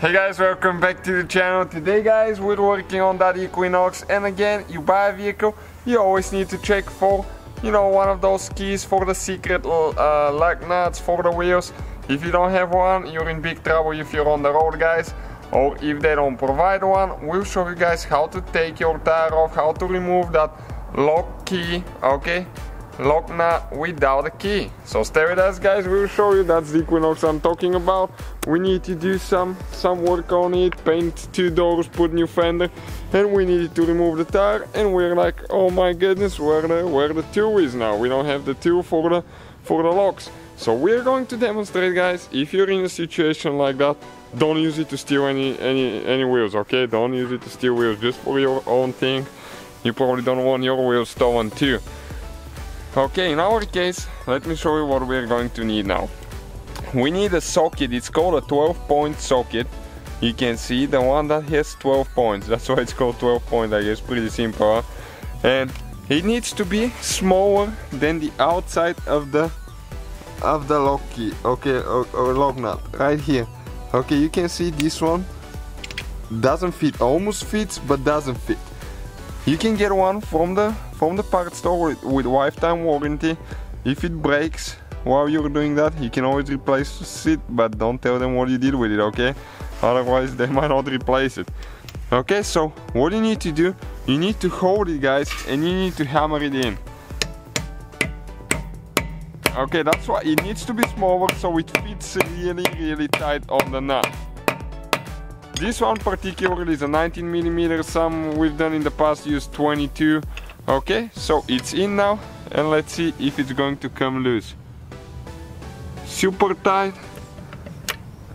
Hey guys, welcome back to the channel. Today guys, we're working on that Equinox and again, you buy a vehicle, you always need to check for, you know, one of those keys for the secret uh, lug nuts for the wheels. If you don't have one, you're in big trouble if you're on the road guys. Or if they don't provide one, we'll show you guys how to take your tire off, how to remove that lock key, okay? Nut without a key. So stay with us guys, we'll show you that's the Equinox I'm talking about. We need to do some, some work on it, paint two doors, put new fender and we needed to remove the tire and we're like, oh my goodness, where the, where the tool is now. We don't have the tool for the, for the locks. So we're going to demonstrate guys, if you're in a situation like that, don't use it to steal any, any, any wheels, okay? Don't use it to steal wheels just for your own thing. You probably don't want your wheels stolen too. Okay, in our case, let me show you what we're going to need now. We need a socket, it's called a 12 point socket. You can see the one that has 12 points, that's why it's called 12 point, I guess, pretty simple. Huh? And it needs to be smaller than the outside of the of the lock key, okay, or, or lock nut, right here. Okay, you can see this one doesn't fit, almost fits, but doesn't fit. You can get one from the from the part store with, with lifetime warranty. If it breaks while you're doing that, you can always replace it, but don't tell them what you did with it, okay? Otherwise, they might not replace it. Okay, so what you need to do, you need to hold it, guys, and you need to hammer it in. Okay, that's why it needs to be smaller so it fits really, really tight on the nut. This one particularly is a 19 millimeter. Some we've done in the past used 22. Okay, so it's in now and let's see if it's going to come loose. Super tight.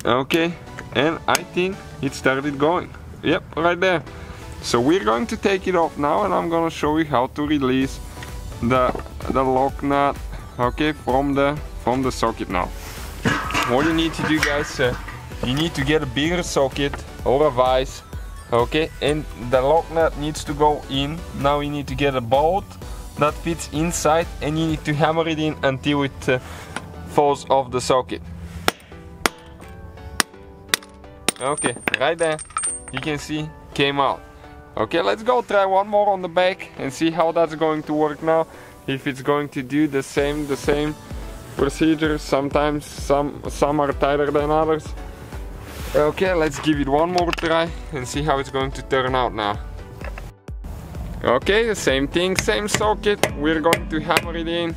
Okay, and I think it started going. Yep, right there. So we're going to take it off now and I'm gonna show you how to release the the lock nut okay from the from the socket now. What you need to do guys uh, you need to get a bigger socket or a vise okay? And the lock nut needs to go in. Now you need to get a bolt that fits inside and you need to hammer it in until it uh, falls off the socket. Okay right there. You can see came out. Okay let's go try one more on the back and see how that's going to work now. If it's going to do the same the same procedure. Sometimes some some are tighter than others Okay, let's give it one more try and see how it's going to turn out now. Okay, the same thing, same socket. We're going to hammer it in.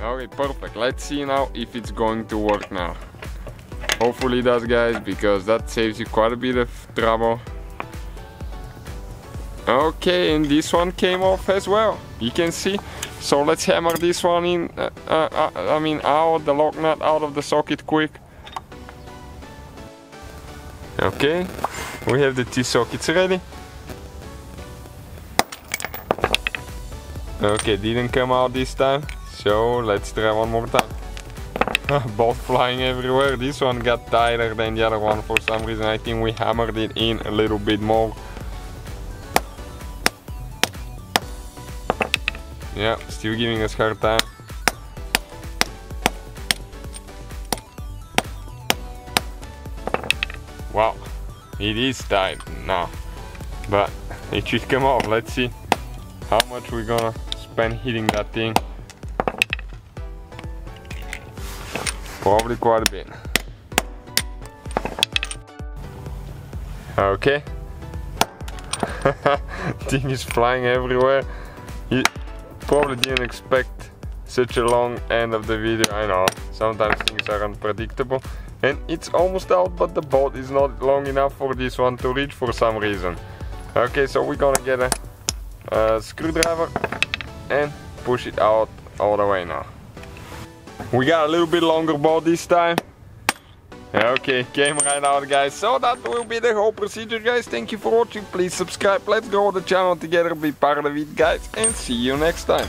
Okay, perfect. Let's see now if it's going to work now. Hopefully it does, guys, because that saves you quite a bit of trouble. Okay, and this one came off as well. You can see so let's hammer this one in, uh, uh, uh, I mean out, the lock nut out of the socket quick. Okay, we have the two sockets ready. Okay, didn't come out this time, so let's try one more time. Both flying everywhere, this one got tighter than the other one for some reason. I think we hammered it in a little bit more. Yeah, still giving us hard time. Wow, it is tight now, but it should come off. Let's see how much we're gonna spend hitting that thing. Probably quite a bit. Okay. thing is flying everywhere probably didn't expect such a long end of the video, I know, sometimes things are unpredictable. And it's almost out, but the bolt is not long enough for this one to reach for some reason. Okay, so we're gonna get a, a screwdriver and push it out all the way now. We got a little bit longer bolt this time. Okay, came right out guys. So that will be the whole procedure guys. Thank you for watching. Please subscribe. Let's grow the channel together. Be part of it guys. And see you next time.